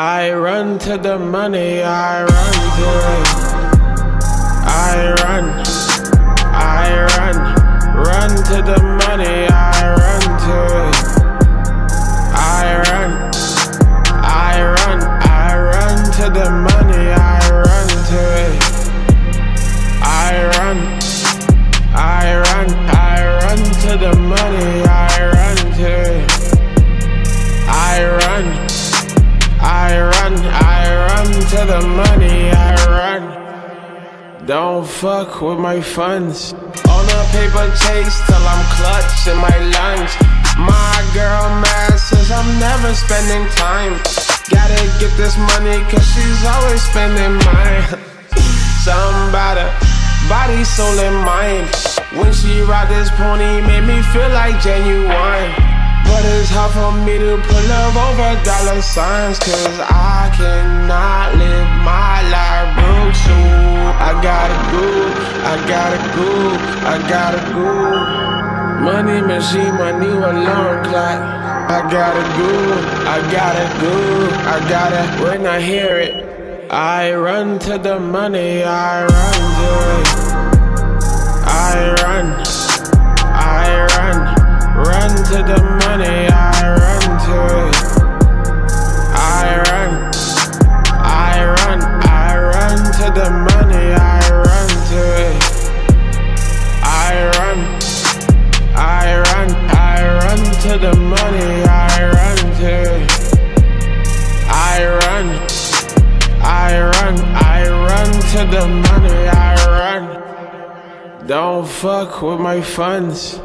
I run to the money, I run to it. I run, I run, run to the money, I to the money, I run. Don't fuck with my funds. On a paper chase till I'm clutching my lungs. My girl mad says I'm never spending time. Gotta get this money cause she's always spending mine. Somebody, body, soul, and mind. When she ride this pony, made me feel like Ginuwine. But it's hard for me to put love over dollar signs Cause I cannot I gotta go, I gotta go, I gotta go. Money machine, my new alarm clock. I gotta go, I gotta go, I gotta When I hear it I run to the money, I run to it. I run, the money, I run to. I run, I run, I run to the money, I run. Don't fuck with my funds.